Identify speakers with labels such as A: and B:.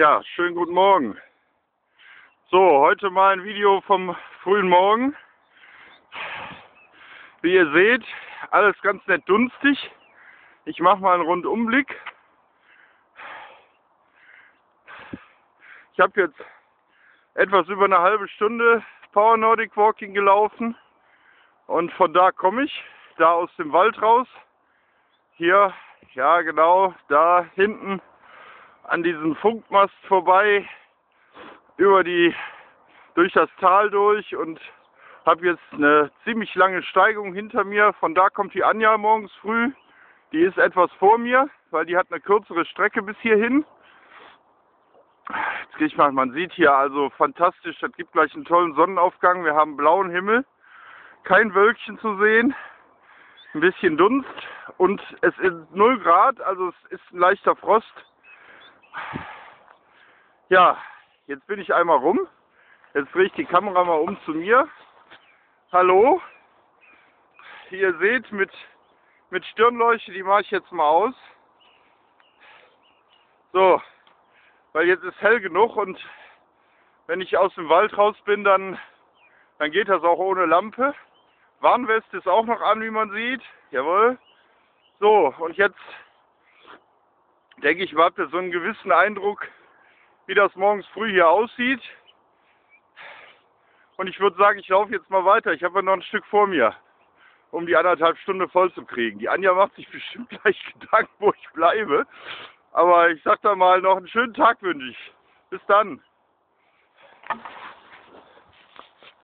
A: Ja, schönen guten Morgen. So, heute mal ein Video vom frühen Morgen. Wie ihr seht, alles ganz nett dunstig. Ich mache mal einen Rundumblick. Ich habe jetzt etwas über eine halbe Stunde Power Nordic Walking gelaufen und von da komme ich, da aus dem Wald raus. Hier, ja genau, da hinten an diesem Funkmast vorbei, über die, durch das Tal durch und habe jetzt eine ziemlich lange Steigung hinter mir. Von da kommt die Anja morgens früh. Die ist etwas vor mir, weil die hat eine kürzere Strecke bis hierhin. Jetzt gehe ich mal, man sieht hier also fantastisch, das gibt gleich einen tollen Sonnenaufgang. Wir haben blauen Himmel, kein Wölkchen zu sehen, ein bisschen Dunst und es ist 0 Grad, also es ist ein leichter Frost. Ja, jetzt bin ich einmal rum. Jetzt drehe ich die Kamera mal um zu mir. Hallo. Ihr seht, mit, mit Stirnleuchte, die mache ich jetzt mal aus. So, weil jetzt ist hell genug und wenn ich aus dem Wald raus bin, dann, dann geht das auch ohne Lampe. Warnweste ist auch noch an, wie man sieht. Jawohl. So, und jetzt denke ich, habt ihr so einen gewissen Eindruck, wie das morgens früh hier aussieht. Und ich würde sagen, ich laufe jetzt mal weiter. Ich habe ja noch ein Stück vor mir, um die anderthalb Stunden voll zu kriegen. Die Anja macht sich bestimmt gleich Gedanken, wo ich bleibe. Aber ich sag da mal, noch einen schönen Tag wünsche ich. Bis dann.